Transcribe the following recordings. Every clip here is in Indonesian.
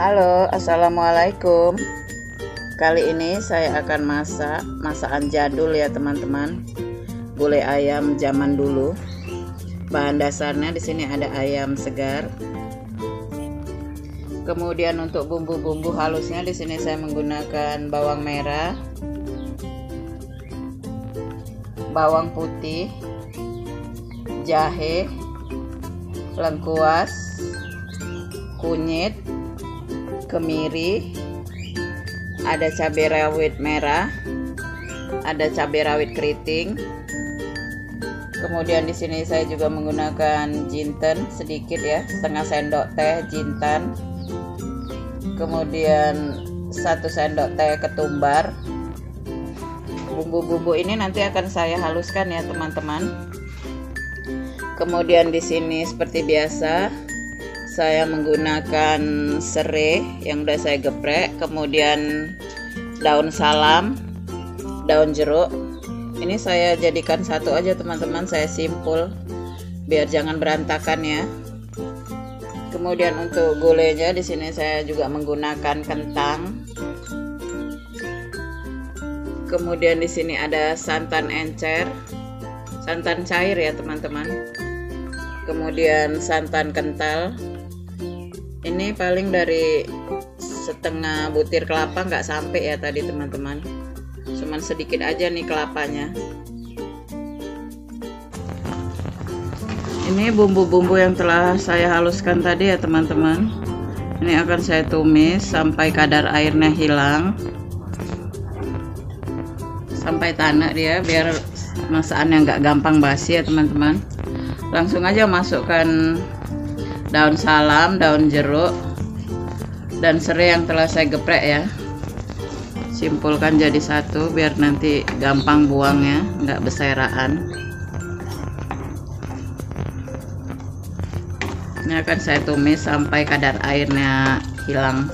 Halo, assalamualaikum. Kali ini saya akan masak masakan jadul ya teman-teman. Gulai ayam zaman dulu. Bahan dasarnya di sini ada ayam segar. Kemudian untuk bumbu-bumbu halusnya di sini saya menggunakan bawang merah, bawang putih, jahe, lengkuas, kunyit, kemiri, ada cabai rawit merah, ada cabai rawit keriting. Kemudian di sini saya juga menggunakan jinten sedikit ya, setengah sendok teh jintan. Kemudian satu sendok teh ketumbar. Bumbu-bumbu ini nanti akan saya haluskan ya teman-teman. Kemudian di sini seperti biasa saya menggunakan serai yang udah saya geprek kemudian daun salam daun jeruk. Ini saya jadikan satu aja teman-teman saya simpul biar jangan berantakan ya. Kemudian untuk gulenya di sini saya juga menggunakan kentang. Kemudian di sini ada santan encer santan cair ya teman-teman. Kemudian santan kental ini paling dari setengah butir kelapa nggak sampai ya tadi teman-teman. Cuman sedikit aja nih kelapanya. Ini bumbu-bumbu yang telah saya haluskan tadi ya teman-teman. Ini akan saya tumis sampai kadar airnya hilang. Sampai tanah dia biar masakannya nggak gampang basi ya teman-teman. Langsung aja masukkan daun salam, daun jeruk, dan serai yang telah saya geprek ya. Simpulkan jadi satu biar nanti gampang buangnya, nggak beseraan. Ini akan saya tumis sampai kadar airnya hilang.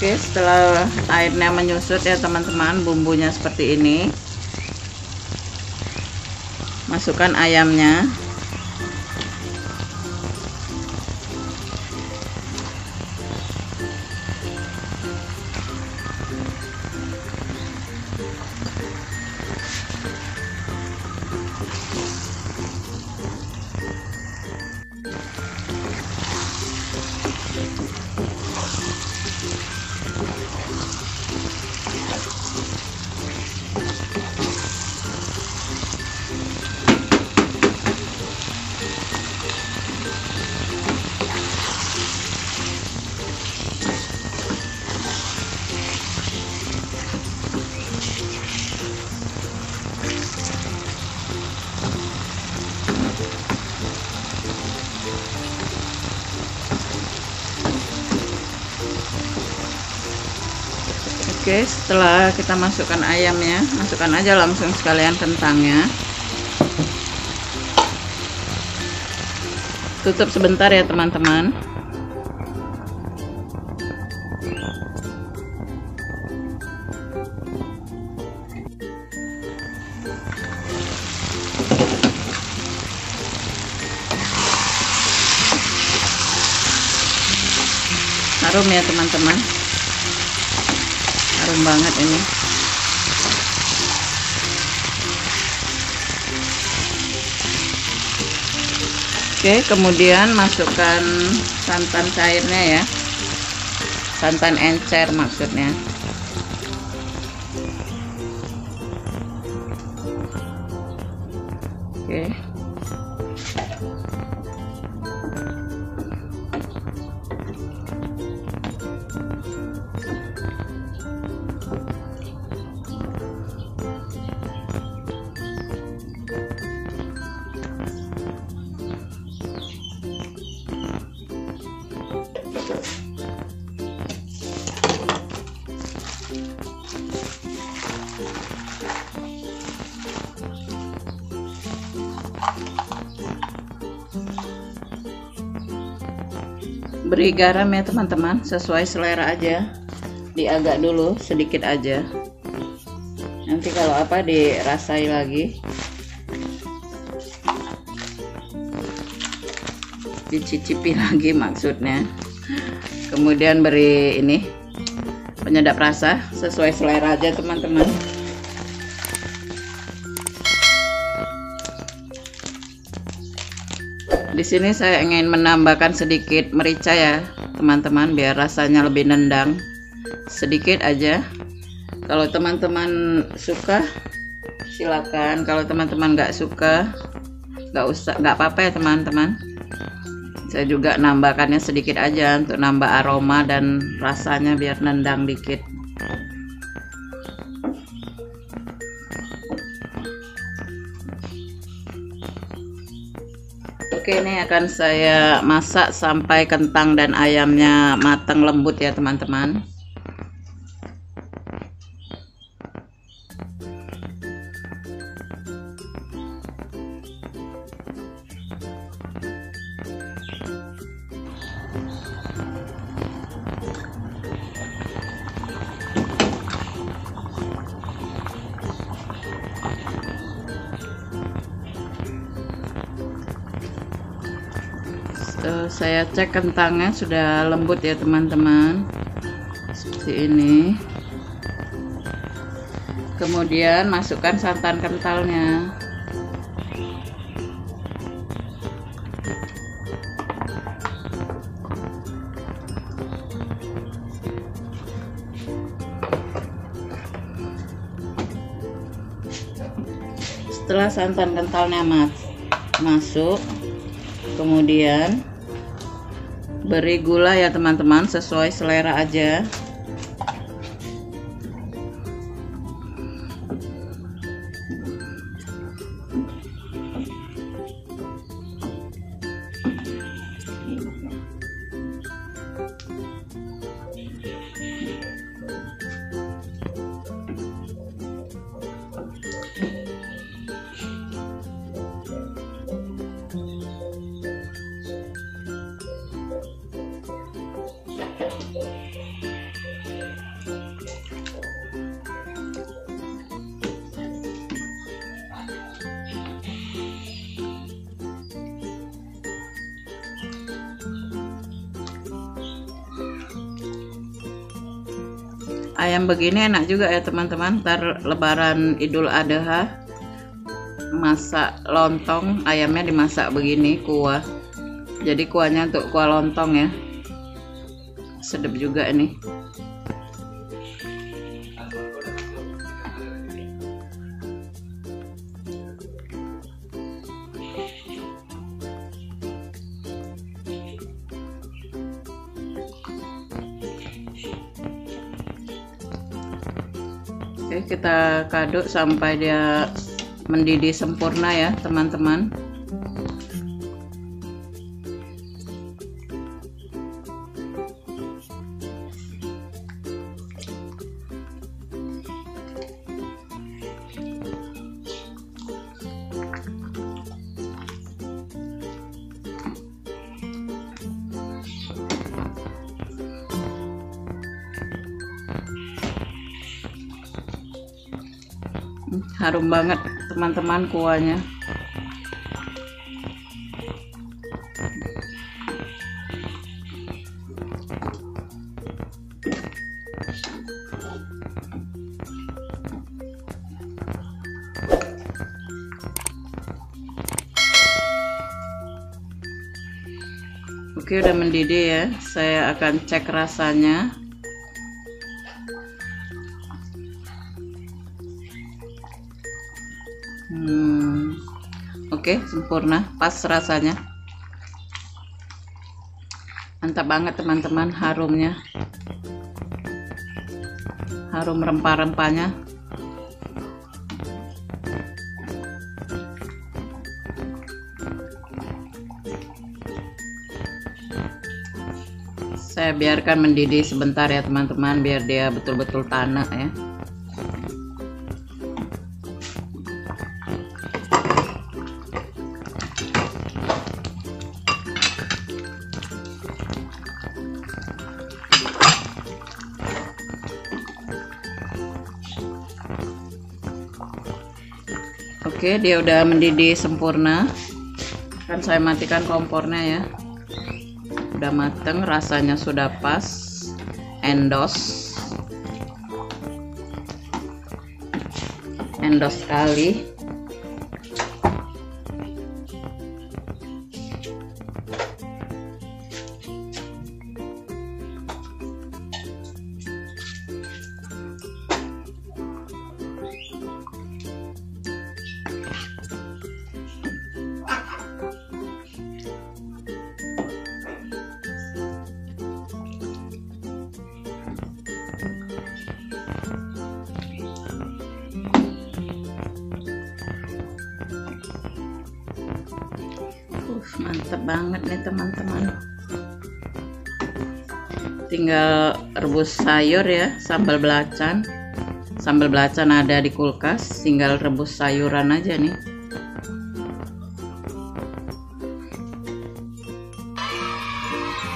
Oke setelah airnya menyusut ya teman-teman bumbunya seperti ini. Masukkan ayamnya Oke setelah kita masukkan ayamnya masukkan aja langsung sekalian kentangnya. Tutup sebentar ya teman-teman. Harum ya teman-teman harum banget ini. Oke kemudian masukkan santan cairnya ya. Santan encer maksudnya. Oke beri garam ya teman-teman. Sesuai selera aja. Diagak dulu sedikit aja. Nanti kalau apa dirasai lagi. Dicicipi lagi maksudnya. Kemudian beri ini penyedap rasa sesuai selera aja teman-teman di sini saya ingin menambahkan sedikit merica ya teman-teman biar rasanya lebih nendang. Sedikit aja. Kalau teman-teman suka silakan. Kalau teman-teman nggak suka nggak usah nggak apa-apa ya teman-teman. Saya juga nambahkannya sedikit aja untuk nambah aroma dan rasanya biar nendang dikit Oke ini akan saya masak sampai kentang dan ayamnya matang lembut ya teman-teman uh, saya cek kentangnya sudah lembut ya teman-teman. Seperti ini. Kemudian masukkan santan kentalnya. Setelah santan kentalnya mat masuk kemudian beri gula ya teman-teman. Sesuai selera aja ayam begini enak juga ya teman-teman. Ntar lebaran idul adha masak lontong ayamnya dimasak begini kuah. Jadi kuahnya untuk kuah lontong ya. Sedap juga ini kaduk sampai dia mendidih sempurna ya, teman-teman. Harum banget teman-teman kuahnya Oke udah mendidih ya. Saya akan cek rasanya Oke, sempurna, pas rasanya. Mantap banget teman-teman harumnya. Harum rempah-rempahnya. Saya biarkan mendidih sebentar ya teman-teman biar dia betul-betul tanah ya. Oke, dia udah mendidih sempurna. Kan saya matikan kompornya ya. Udah mateng, rasanya sudah pas. Endos. Endos sekali. Banget nih teman-teman. Tinggal rebus sayur ya sambal belacan. Sambal belacan ada di kulkas tinggal rebus sayuran aja nih.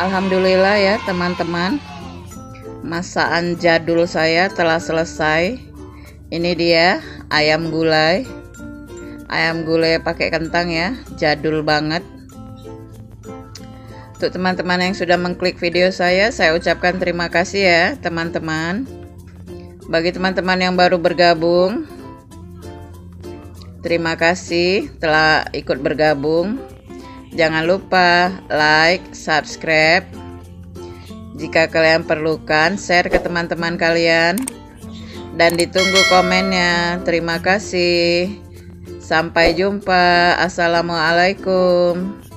Alhamdulillah ya teman-teman. Masakan jadul saya telah selesai. Ini dia ayam gulai. Ayam gulai pakai kentang ya jadul banget untuk teman-teman yang sudah mengklik video saya, saya ucapkan terima kasih ya teman-teman. Bagi teman-teman yang baru bergabung, terima kasih telah ikut bergabung. Jangan lupa like, subscribe. Jika kalian perlukan, share ke teman-teman kalian. Dan ditunggu komennya. Terima kasih. Sampai jumpa. Assalamualaikum.